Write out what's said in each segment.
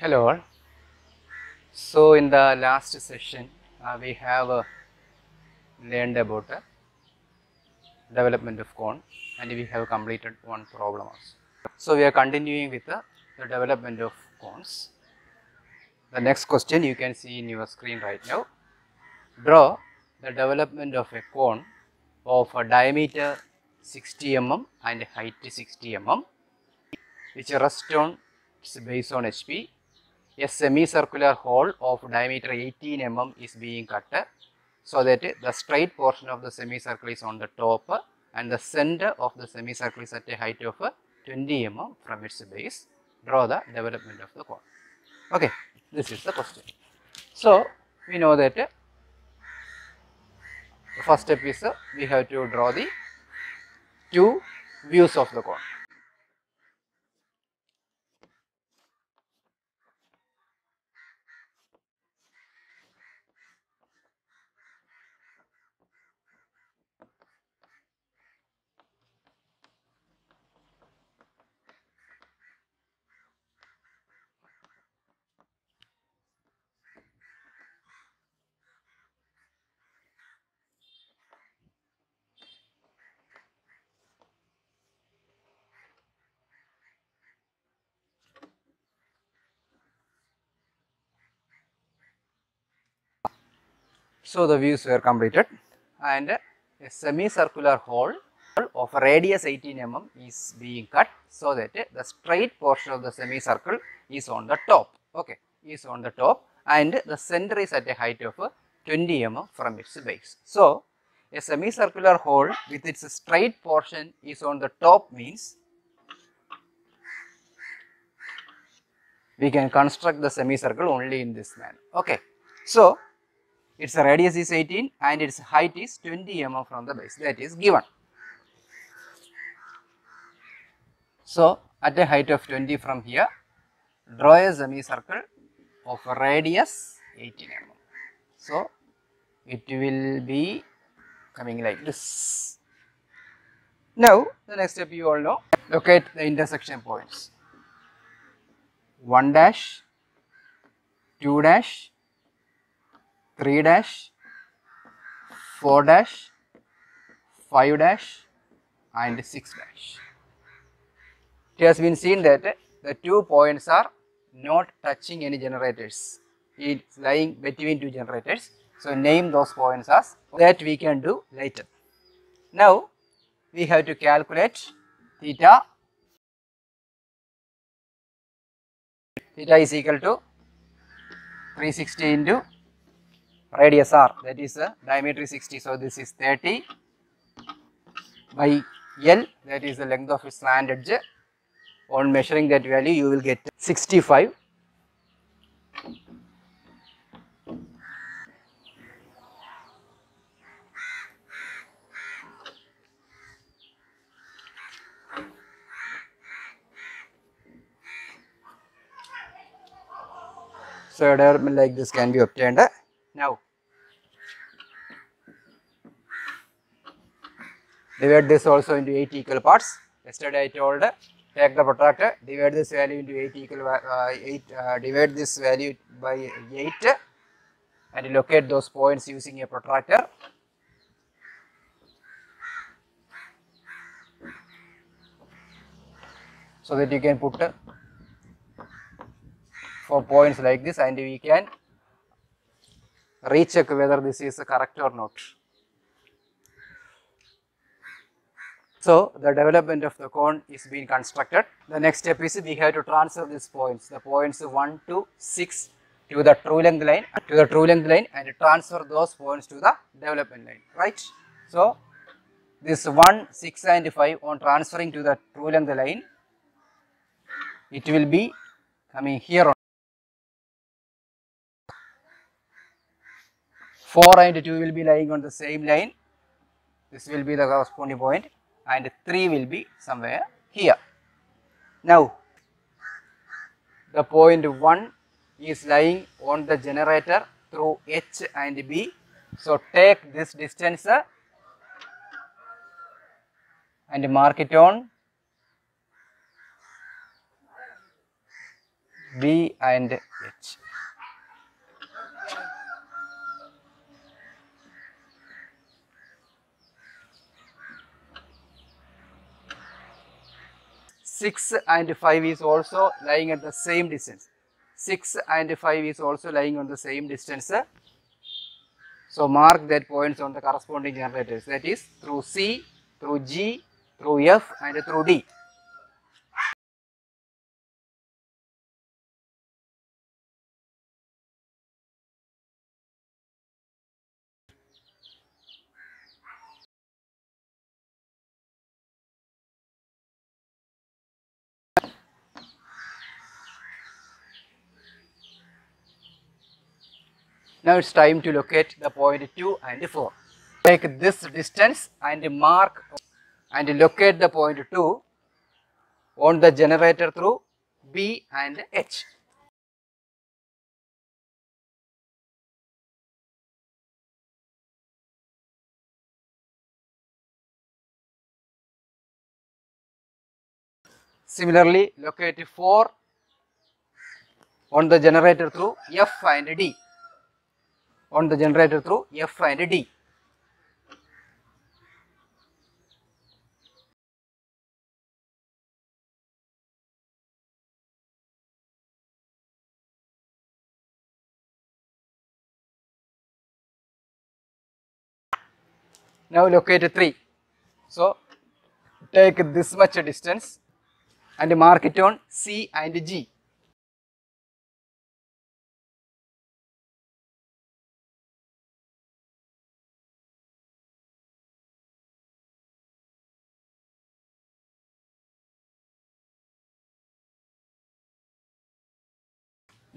Hello all. So in the last session uh, we have uh, learned about the development of cone and we have completed one problem also. So we are continuing with the, the development of cones. The next question you can see in your screen right now. Draw the development of a cone of a diameter 60 mm and height 60 mm which rests on its base on HP. A semicircular hole of diameter 18 mm is being cut so that the straight portion of the semicircle is on the top and the center of the semicircle is at a height of 20 mm from its base. Draw the development of the cone. Okay, this is the question. So, we know that the first step is we have to draw the two views of the cone. So, the views were completed and a semicircular hole of radius 18 mm is being cut so that the straight portion of the semicircle is on the top, okay, is on the top and the center is at a height of 20 mm from its base. So, a semicircular hole with its straight portion is on the top means we can construct the semicircle only in this manner, okay. So, its radius is 18 and its height is 20 mm from the base that is given. So, at a height of 20 from here draw a semicircle of radius 18 mm. So, it will be coming like this. Now, the next step you all know locate the intersection points 1 dash 2 dash 3 dash, 4 dash, 5 dash and 6 dash. It has been seen that the two points are not touching any generators, it is lying between two generators. So, name those points as that we can do later. Now, we have to calculate theta, theta is equal to 360 into radius r that is uh, diameter 60 so this is 30 by l that is the length of its slant edge. On measuring that value you will get 65 so a development like this can be obtained now, divide this also into 8 equal parts. Yesterday I told take the protractor, divide this value into 8 equal uh, 8, uh, divide this value by 8 and locate those points using a protractor. So that you can put four points like this and we can recheck whether this is correct or not. So, the development of the cone is being constructed. The next step is we have to transfer these points, the points 1 to 6 to the true length line, uh, to the true length line and transfer those points to the development line, right. So, this 1, 6 and 5 on transferring to the true length line, it will be coming here on 4 and 2 will be lying on the same line, this will be the corresponding point and 3 will be somewhere here. Now, the point 1 is lying on the generator through H and B. So, take this distance uh, and mark it on B and H. Six and five is also lying at the same distance. Six and five is also lying on the same distance. So mark that points on the corresponding generators. That is through C, through G, through F, and through D. Now it's time to locate the point 2 and 4. Take this distance and mark and locate the point 2 on the generator through B and H. Similarly, locate 4 on the generator through F and D on the generator through F and D. Now locate 3. So take this much distance and mark it on C and G.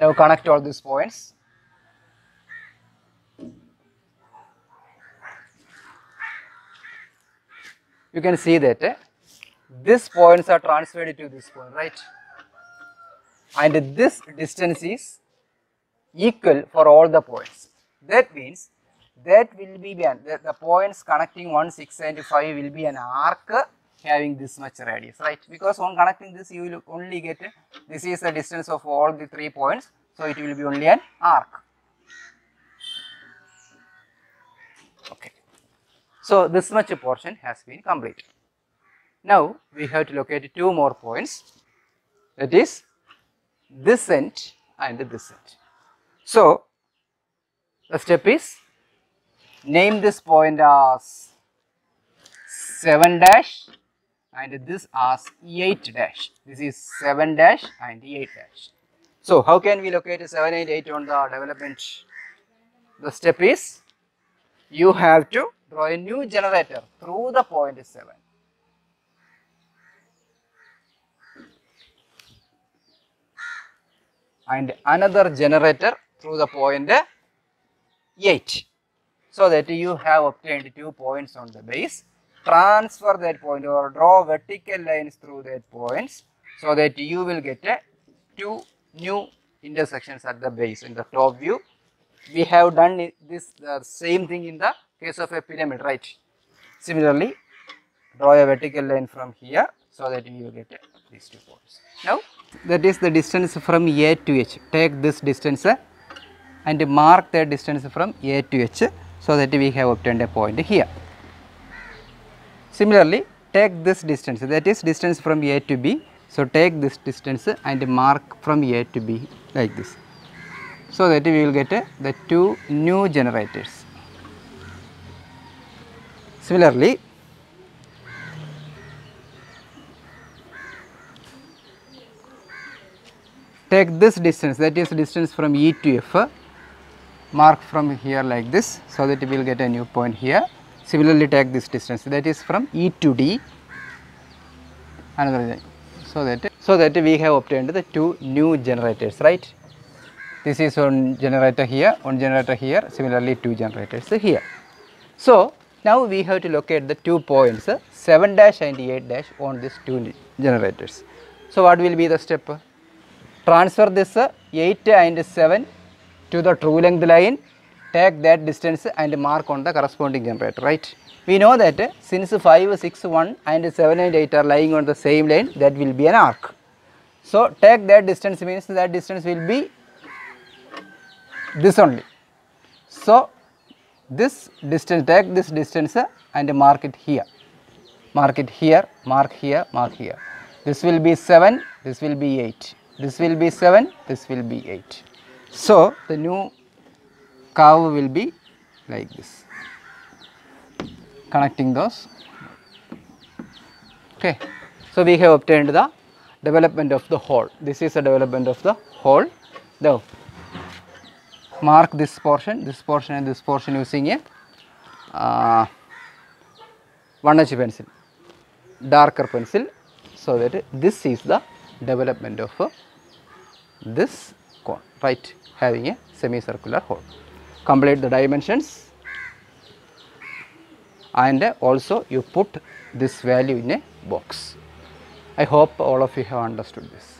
Now connect all these points. You can see that eh, these points are transferred to this point, right? And this distance is equal for all the points. That means that will be the, the points connecting 1, 6 and 5 will be an arc having this much radius, right? Because on connecting this you will only get, this is the distance of all the 3 points, so it will be only an arc. Okay. So this much portion has been completed. Now we have to locate two more points, that is this end and this end. So the step is name this point as 7 dash and this as 8 dash. This is 7 dash and 8 dash. So how can we locate 7 and 8 on the development? The step is you have to draw a new generator through the point 7. And another generator through the point 8 so that you have obtained two points on the base transfer that point or draw vertical lines through that points so that you will get a two new intersections at the base in the top view. We have done this the same thing in the case of a pyramid right? Similarly draw a vertical line from here so that you will get uh, these two points. Now that is the distance from a to h. Take this distance uh, and mark the distance from a to h so that we have obtained a point here Similarly, take this distance that is distance from A to B. So, take this distance and mark from A to B like this. So, that we will get uh, the two new generators. Similarly, take this distance that is distance from E to F mark from here like this so that we will get a new point here. Similarly, take this distance that is from E to D another so that so that we have obtained the two new generators right. This is one generator here, one generator here, similarly two generators here. So now we have to locate the two points uh, 7 dash and 8 dash on these two generators. So what will be the step? transfer this uh, 8 and 7 to the true length line take that distance and mark on the corresponding generator right? We know that since 5 6 1 and 7 and 8 are lying on the same line that will be an arc. So, take that distance means that distance will be this only. So, this distance take this distance and mark it here. Mark it here mark here mark here. This will be 7 this will be 8 this will be 7 this will be 8 so the new curve will be like this. Connecting those. Okay. So we have obtained the development of the hole. This is the development of the hole. Now mark this portion, this portion and this portion using a uh, 1H pencil, darker pencil so that this is the development of uh, this cone, right, having a semicircular hole. Complete the dimensions and also you put this value in a box. I hope all of you have understood this.